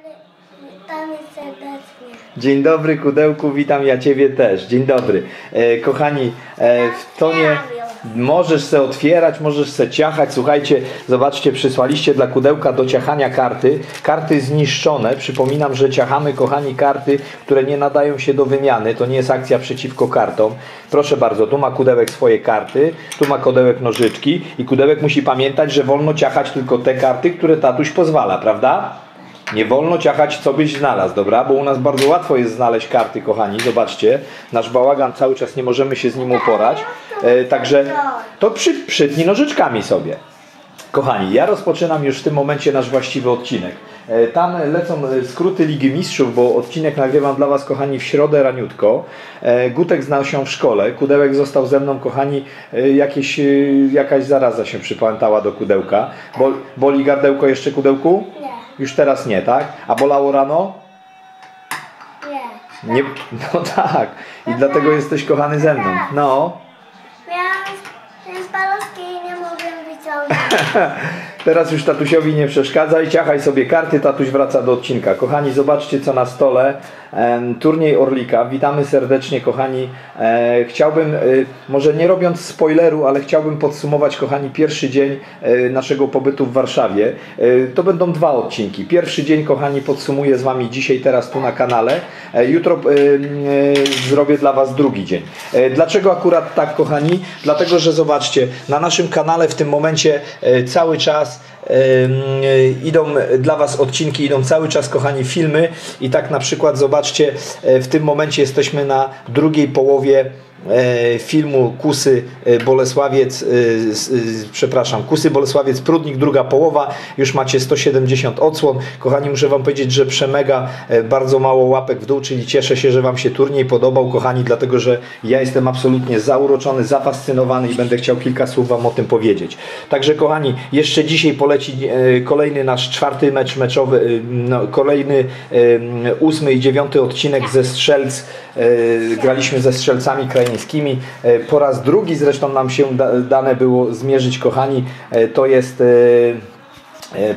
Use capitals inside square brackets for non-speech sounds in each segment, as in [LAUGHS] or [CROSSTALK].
Witamy serdecznie. Dzień dobry Kudełku, witam ja Ciebie też. Dzień dobry. E, kochani, e, w tonie możesz se otwierać, możesz se ciachać. Słuchajcie, zobaczcie, przysłaliście dla Kudełka do ciachania karty. Karty zniszczone. Przypominam, że ciachamy, kochani, karty, które nie nadają się do wymiany. To nie jest akcja przeciwko kartom. Proszę bardzo, tu ma Kudełek swoje karty, tu ma Kudełek nożyczki i Kudełek musi pamiętać, że wolno ciachać tylko te karty, które tatuś pozwala, prawda? Nie wolno ciachać, co byś znalazł, dobra? Bo u nas bardzo łatwo jest znaleźć karty, kochani. Zobaczcie, nasz bałagan cały czas nie możemy się z nim uporać. E, także to przy, przytnij nożyczkami sobie. Kochani, ja rozpoczynam już w tym momencie nasz właściwy odcinek. E, Tam lecą e, skróty Ligi Mistrzów, bo odcinek nagrywam dla Was, kochani, w środę raniutko. E, Gutek znał się w szkole, Kudełek został ze mną, kochani, jakieś, jakaś zaraza się przypłantała do kudełka. Bol, boli gardełko jeszcze, kudełku? Nie. Już teraz nie, tak? A bolało rano? Nie. Nie, [LAUGHS] no tak. I dlatego jesteś kochany ze mną. No. Miałam z paluszki i nie mogłem wyciągnąć. [LAUGHS] Teraz już tatusiowi nie przeszkadzaj, ciachaj sobie karty, tatuś wraca do odcinka. Kochani, zobaczcie co na stole. Turniej Orlika. Witamy serdecznie, kochani. E, chciałbym, e, może nie robiąc spoileru, ale chciałbym podsumować, kochani, pierwszy dzień e, naszego pobytu w Warszawie. To będą dwa odcinki. Pierwszy dzień, kochani, podsumuję z Wami dzisiaj, teraz tu na kanale. Jutro zrobię dla Was drugi dzień. Dlaczego akurat tak, kochani? Dlatego, że zobaczcie, na naszym kanale w tym momencie cały czas us idą dla Was odcinki, idą cały czas, kochani, filmy i tak na przykład zobaczcie, e, w tym momencie jesteśmy na drugiej połowie e, filmu Kusy e, Bolesławiec, przepraszam, Kusy Bolesławiec Prudnik, druga połowa, już macie 170 odsłon. Kochani, muszę Wam powiedzieć, że przemega bardzo mało łapek w dół, czyli cieszę się, że Wam się turniej podobał, kochani, dlatego, że ja jestem absolutnie zauroczony, zafascynowany i będę chciał kilka słów Wam o tym powiedzieć. Także, kochani, jeszcze dzisiaj poleci e, kolejny nasz czwarty mecz meczowy, e, no, kolejny e, ósmy i dziewiąty odcinek ze Strzelc. Graliśmy ze strzelcami krajeńskimi. Po raz drugi zresztą nam się da, dane było zmierzyć, kochani. To jest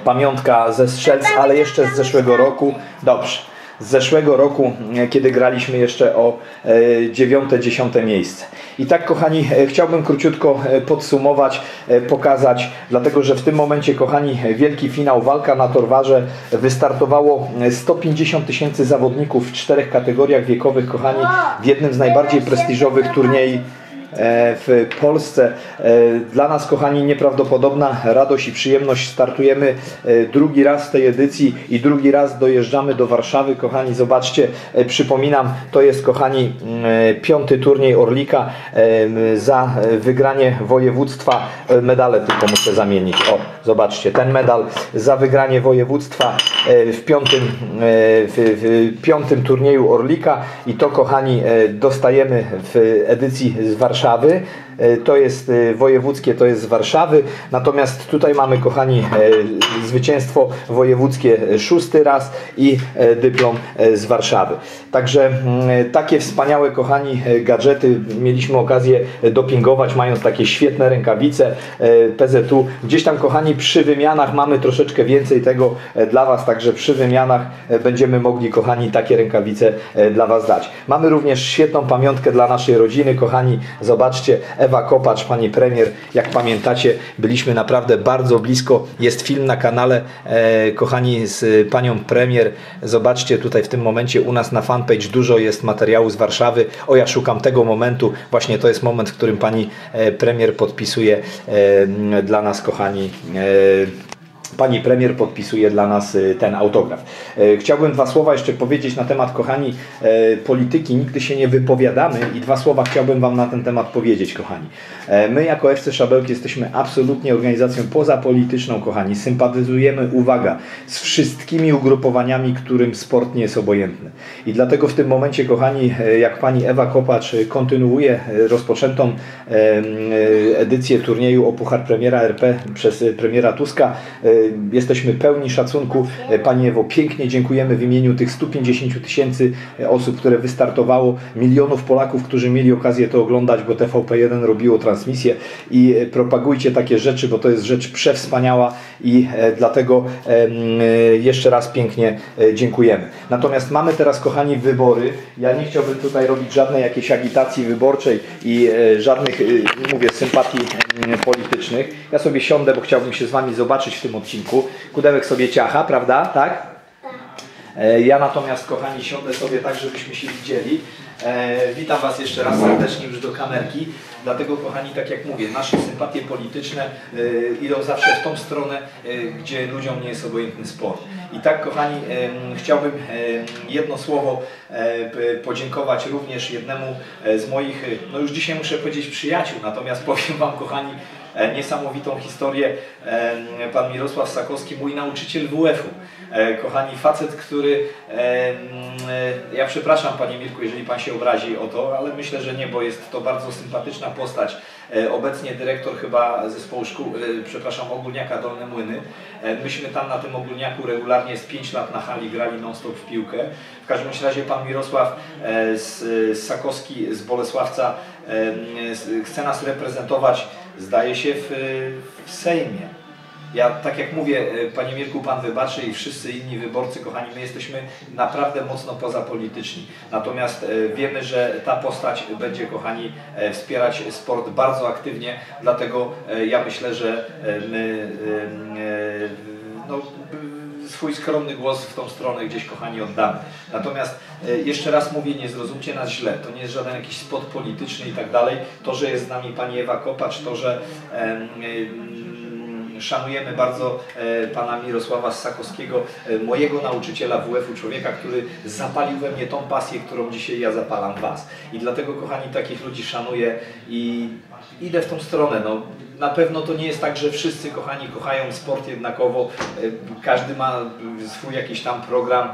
pamiątka ze Strzelc, ale jeszcze z zeszłego roku. Dobrze. Z zeszłego roku, e, kiedy graliśmy jeszcze o e, dziewiąte, dziesiąte miejsce. I tak, kochani, e, chciałbym króciutko podsumować, pokazać, dlatego że w tym momencie, kochani, wielki finał, walka na Torwarze, wystartowało e, 150 tysięcy zawodników w czterech kategoriach wiekowych, kochani, w jednym z najbardziej prestiżowych turniej e, w Polsce. E, Dla nas, kochani, nieprawdopodobna radość i przyjemność. Startujemy e, drugi raz w tej edycji i drugi raz dojeżdżamy do Warszawy. Kochani, zobaczcie, e, przypominam, to jest, kochani, mm, e, piąty turniej Orlika e, za e, wygranie województwa. E, Medale tylko muszę zamienić. O, zobaczcie, ten medal za wygranie województwa e, w piątym, e, w, w piątym turnieju Orlika i to, kochani, e, dostajemy w edycji z Warszawy. E, To jest e, wojewódzkie, to jest z Warszawy. Natomiast tutaj mamy, kochani, e, zwycięstwo wojewódzkie szósty raz i dyplom z Warszawy. Także mm, takie wspaniałe, kochani, gadżety mieliśmy okazję dopingować, mając takie świetne rękawice PZU. Gdzieś tam, kochani, przy wymianach mamy troszeczkę więcej tego dla Was, także przy wymianach będziemy mogli, kochani, takie rękawice dla Was dać. Mamy również świetną pamiątkę dla naszej rodziny, kochani, zobaczcie, Ewa Kopacz, Pani Premier, jak pamiętacie, byliśmy naprawdę bardzo blisko, jest film na kanale, e, kochani, z Panią Premier, zobaczcie tutaj w tym momencie u nas na fanpage dużo jest materiału z Warszawy, o ja szukam tego momentu, właśnie to jest moment, w którym Pani e, Premier podpisuje e, dla nas, kochani, e, Pani premier podpisuje dla nas y, ten autograf. E, Chciałbym dwa słowa jeszcze powiedzieć na temat, kochani, e, polityki. Nigdy się nie wypowiadamy i dwa słowa chciałbym Wam na ten temat powiedzieć, kochani. My jako FC Szabelki jesteśmy absolutnie organizacją pozapolityczną, kochani. Sympatyzujemy, uwaga, z wszystkimi ugrupowaniami, którym sport nie jest obojętny. I dlatego w tym momencie, kochani, jak Pani Ewa Kopacz kontynuuje rozpoczętą edycję turnieju o Puchar Premiera RP przez premiera Tuska, jesteśmy pełni szacunku. E, Pani Ewo, pięknie dziękujemy w imieniu tych 150 tysięcy e, osób, które wystartowało, milionów Polaków, którzy mieli okazję to oglądać, bo TVP1 robiło transmisję i e, propagujcie takie rzeczy, bo to jest rzecz przewspaniała i e, dlatego e, jeszcze raz pięknie e, dziękujemy. Natomiast mamy teraz, kochani, wybory. Ja nie chciałbym tutaj robić żadnej jakiejś agitacji wyborczej i e, żadnych, e, mówię, sympatii e, politycznych. Ja sobie siądę, bo chciałbym się z Wami zobaczyć w tym odcinku. Kudełek sobie ciacha, prawda? Tak? E, Ja natomiast, kochani, siądę sobie tak, żebyśmy się widzieli. E, witam Was jeszcze raz serdecznie już do kamerki. Dlatego, kochani, tak jak mówię, nasze sympatie polityczne e, idą zawsze w tą stronę, gdzie ludziom nie jest obojętny sport. I tak, kochani, chciałbym jedno słowo podziękować również jednemu z moich, no już dzisiaj muszę powiedzieć przyjaciół, natomiast powiem Wam, kochani, niesamowitą historię. E, Pan Mirosław Sakowski, mój nauczyciel WF-u. E, Kochani, facet, który. e, mm, e, Ja przepraszam, panie Mirku, jeżeli pan się obrazi o to, ale myślę, że nie, bo jest to bardzo sympatyczna postać. E, Obecnie dyrektor chyba zespołu szkół, e, przepraszam, ogólniaka Dolne Młyny. E, Myśmy tam na tym ogólniaku regularnie z 5 lat na hali grali non-stop w piłkę. W każdym razie pan Mirosław e, z, Sakowski z Bolesławca e, chce nas reprezentować, zdaje się, w, w Sejmie. Ja tak jak mówię, e, Panie Mirku, Pan wybaczy i wszyscy inni wyborcy, kochani, my jesteśmy naprawdę mocno pozapolityczni. Natomiast e, wiemy, że ta postać będzie, kochani, e, wspierać sport bardzo aktywnie, dlatego ja myślę, że my no, swój skromny głos w tą stronę gdzieś, kochani, oddamy. Natomiast e, jeszcze raz mówię, nie zrozumcie nas źle, to nie jest żaden jakiś spot polityczny i tak dalej. To, że jest z nami Pani Ewa Kopacz, to, że szanujemy bardzo e, pana Mirosława Sakowskiego, e, mojego nauczyciela WF-u, człowieka, który zapalił we mnie tą pasję, którą dzisiaj ja zapalam was. I dlatego, kochani, takich ludzi szanuję i idę w tą stronę. No, na pewno to nie jest tak, że wszyscy, kochani, kochają sport jednakowo. E, Każdy ma swój jakiś tam program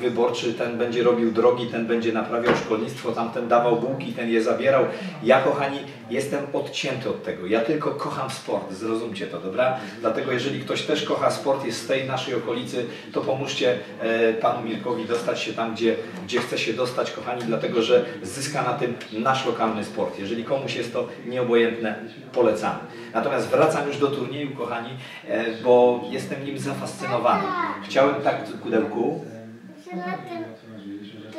wyborczy, ten będzie robił drogi, ten będzie naprawiał szkolnictwo, tamten dawał bułki, ten je zabierał. Ja, kochani, jestem odcięty od tego. Ja tylko kocham sport, zrozumcie to, dobra? Dlatego jeżeli ktoś też kocha sport, jest z tej naszej okolicy, to pomóżcie e, panu Mirkowi dostać się tam, gdzie, gdzie chce się dostać, kochani, dlatego że zyska na tym nasz lokalny sport. Jeżeli komuś jest to nieobojętne, polecamy. Natomiast wracam już do turnieju, kochani, e, bo jestem nim zafascynowany. Chciałem tak, kudełku,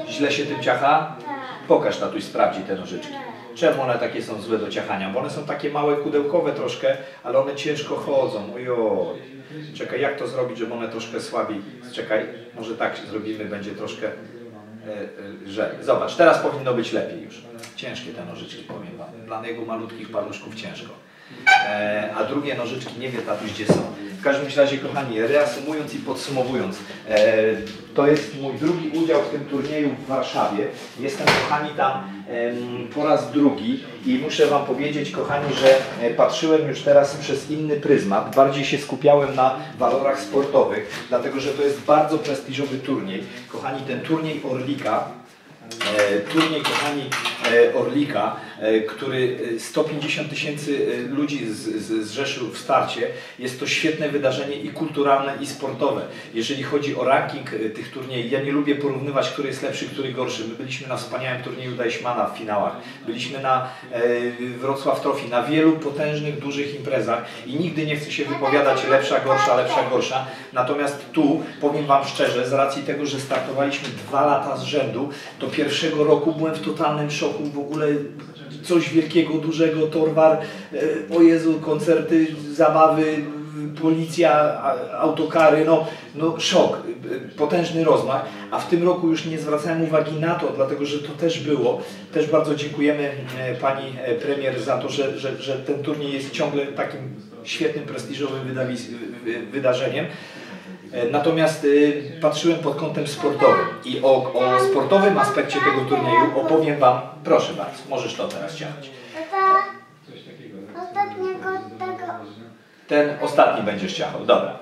źle się tym ciacha? Tak. Pokaż tatuś, sprawdzi te nożyczki. Czemu one takie są złe do ciachania? Bo one są takie małe, kudełkowe troszkę, ale one ciężko chodzą. Ojoj. Czekaj, jak to zrobić, żeby one troszkę słabiej... Czekaj, może tak zrobimy, będzie troszkę... E, e, że zobacz, teraz powinno być lepiej już. Ciężkie te nożyczki, powiem wam. Dla jego malutkich paluszków ciężko. E, a drugie nożyczki nie wie tatuś gdzie są. W każdym razie, kochani, reasumując i podsumowując, e, to jest mój drugi udział w tym turnieju w Warszawie. Jestem, kochani, tam po raz drugi i muszę Wam powiedzieć, kochani, że e, patrzyłem już teraz przez inny pryzmat. Bardziej się skupiałem na walorach sportowych, dlatego że to jest bardzo prestiżowy turniej. Kochani, ten turniej Orlika turniej, kochani, Orlika, który e, 150 tysięcy e, ludzi z, z, zrzeszył w starcie. Jest to świetne wydarzenie i kulturalne, i sportowe. Jeżeli chodzi o ranking e, tych turniejów, ja nie lubię porównywać, który jest lepszy, który gorszy. My byliśmy na wspaniałym turnieju Deichmana w finałach. Byliśmy na e, Wrocław Trophy, na wielu potężnych, dużych imprezach i nigdy nie chcę się wypowiadać lepsza, gorsza, lepsza, gorsza. Natomiast tu, powiem Wam szczerze, z racji tego, że startowaliśmy dwa lata z rzędu, to pierwszego roku byłem w totalnym szoku. W ogóle coś wielkiego, dużego, Torwar, e, o Jezu, koncerty, zabawy, policja, autokary, no, no szok, e, potężny rozmach, a w tym roku już nie zwracałem uwagi na to, dlatego że to też było. Też bardzo dziękujemy e, Pani Premier za to, że, że, że ten turniej jest ciągle takim świetnym, prestiżowym wydarzeniem. E, Natomiast y, patrzyłem pod kątem sportowym i o, o sportowym aspekcie tego turnieju opowiem Wam, proszę bardzo, możesz to teraz. Tata, ostatniego tego... Ten ostatni będziesz ciachał, dobra.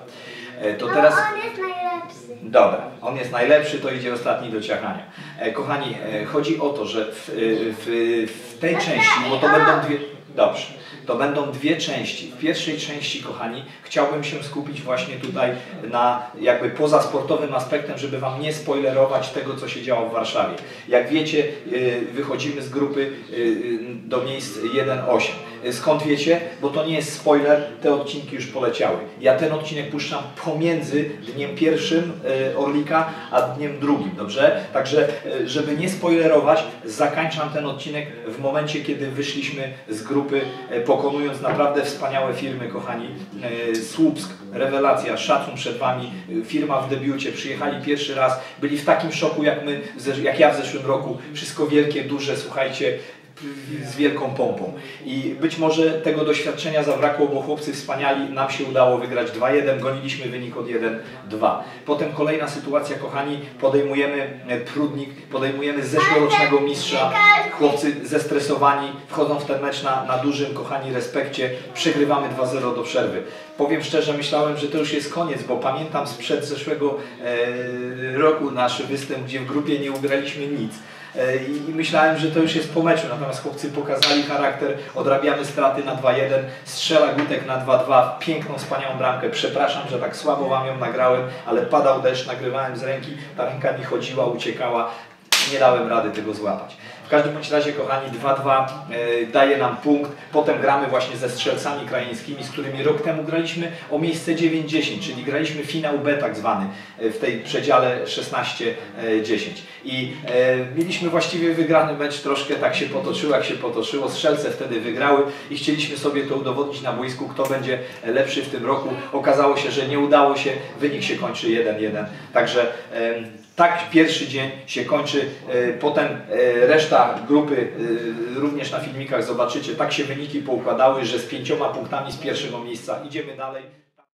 E, To No, teraz... on jest najlepszy. Dobra, on jest najlepszy, to idzie ostatni do ciachania. E, kochani, chodzi o to, że w, w, w tej części, bo to będą dwie... Dobrze, to będą dwie części. W pierwszej części, kochani, chciałbym się skupić właśnie tutaj na jakby pozasportowym aspektem, żeby Wam nie spoilerować tego, co się działo w Warszawie. Jak wiecie, yy, wychodzimy z grupy yy, do miejsc 1-8. Skąd wiecie? Bo to nie jest spoiler, te odcinki już poleciały. Ja ten odcinek puszczam pomiędzy dniem pierwszym Orlika, a dniem drugim, dobrze? Także, żeby nie spoilerować, zakańczam ten odcinek w momencie, kiedy wyszliśmy z grupy, e, pokonując naprawdę wspaniałe firmy, kochani. E, Słupsk, rewelacja, szacun przed Wami, e, firma w debiucie, przyjechali pierwszy raz, byli w takim szoku jak my, jak ja w zeszłym roku, wszystko wielkie, duże, słuchajcie, z wielką pompą. I być może tego doświadczenia zabrakło, bo chłopcy wspaniali, nam się udało wygrać 2-1, goniliśmy wynik od 1-2. Potem kolejna sytuacja, kochani, podejmujemy e, Prudnik, podejmujemy zeszłorocznego mistrza, chłopcy zestresowani, wchodzą w ten mecz na, na dużym, kochani, respekcie, przegrywamy 2-0 do przerwy. Powiem szczerze, myślałem, że to już jest koniec, bo pamiętam sprzed zeszłego e, roku nasz występ, gdzie w grupie nie ugraliśmy nic. E, I myślałem, że to już jest po meczu, natomiast chłopcy pokazali charakter, odrabiamy straty na 2-1, strzela Gutek na 2-2, piękną, wspaniałą bramkę. Przepraszam, że tak słabo Wam ją nagrałem, ale padał deszcz, nagrywałem z ręki, ta ręka mi chodziła, uciekała, nie dałem rady tego złapać. W każdym bądź razie, kochani, 2-2 e, daje nam punkt. Potem gramy właśnie ze strzelcami krajeńskimi, z którymi rok temu graliśmy o miejsce 9-10, czyli graliśmy finał B tak zwany e, w tej przedziale 16-10. I e, mieliśmy właściwie wygrany mecz, troszkę tak się potoczyło, jak się potoczyło. Strzelce wtedy wygrały i chcieliśmy sobie to udowodnić na boisku, kto będzie lepszy w tym roku. Okazało się, że nie udało się, wynik się kończy 1-1. Także tak pierwszy dzień się kończy, e, potem e, reszta grupy e, również na filmikach zobaczycie, tak się wyniki poukładały, że z pięcioma punktami z pierwszego miejsca idziemy dalej.